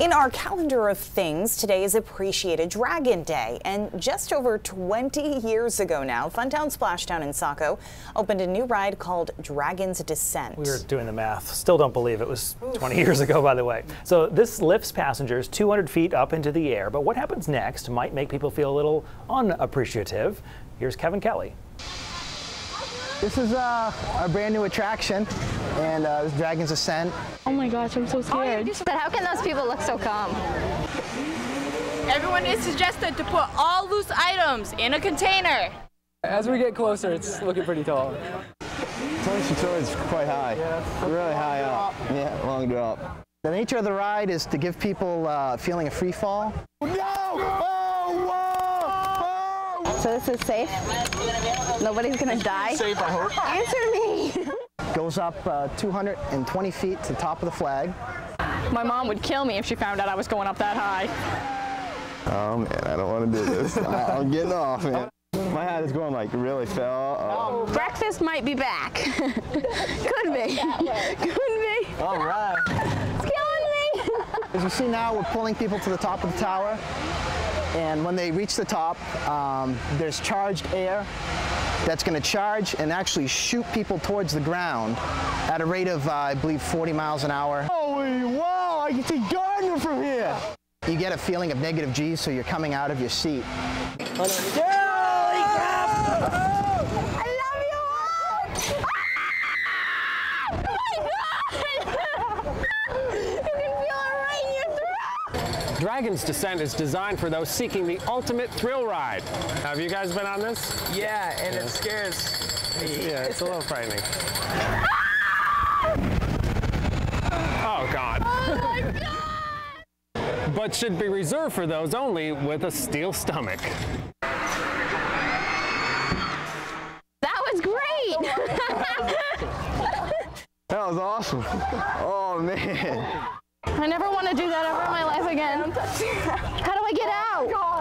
In our calendar of things, today is Appreciate a Dragon Day. And just over 20 years ago now, Funtown Splashtown in Saco opened a new ride called Dragon's Descent. We were doing the math. Still don't believe it was 20 years ago, by the way. So this lifts passengers 200 feet up into the air. But what happens next might make people feel a little unappreciative. Here's Kevin Kelly. This is uh, our brand new attraction, and uh, this Dragon's Descent. Oh my gosh, I'm so scared. But how can those people look so calm? Everyone is suggested to put all loose items in a container. As we get closer, it's looking pretty tall. 22 is quite high. Yeah. Really high up. Yeah, long drop. The nature of the ride is to give people uh, a feeling of free fall. No! Oh, whoa! So this is safe? Nobody's gonna die? Safe, I hope. Answer me! Goes up uh, 220 feet to the top of the flag. My mom would kill me if she found out I was going up that high. Oh man, I don't want to do this. I- I'm getting off, man. My hat is going like really fell. Uh, Breakfast might be back. Could be. Could be. All right. It's killing me. As you see now, we're pulling people to the top of the tower. And when they reach the top, um, there's charged air that's going to charge and actually shoot people towards the ground at a rate of, uh, I believe, 40 miles an hour. Holy wow! I can see Gardner from here. You get a feeling of negative G's, so you're coming out of your seat. I love you all. Oh my God. you can feel it right in your throat. Dragon's Descent is designed for those seeking the ultimate thrill ride. Have you guys been on this? Yeah, and it scares me. Yeah, it's a little frightening. Oh, God. Oh my God. But should be reserved for those only with a steel stomach. That was great. That was awesome. Oh man. I never want to do that ever how do I get out?